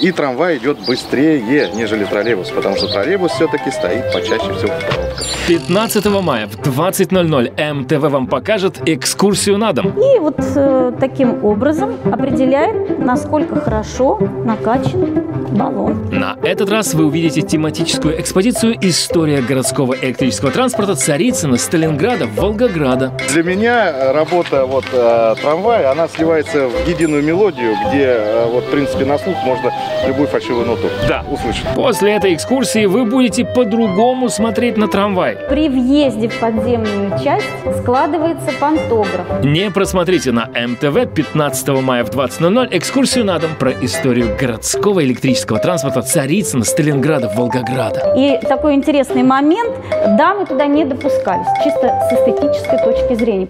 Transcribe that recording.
И трамвай идет быстрее, нежели троллейбус, потому что троллейбус все-таки стоит почаще всего в. 15 мая в 20.00 МТВ вам покажет экскурсию на дом. И вот э, таким образом определяет, насколько хорошо накачан баллон. На этот раз вы увидите тематическую экспозицию «История городского электрического транспорта Царицына, Сталинграда, Волгограда». Для меня работа вот э, трамвая, она сливается в единую мелодию, где э, вот в принципе на слух можно любую фальшивую ноту Да. услышать. После этой экскурсии вы будете по-другому смотреть на трамвай. При въезде в подземную часть складывается пантограф. Не просмотрите на МТВ 15 мая в 20.00 экскурсию на дом про историю городского электрического транспорта Царицына, Сталинграда, Волгограда. И такой интересный момент, дамы туда не допускались, чисто с эстетической точки зрения.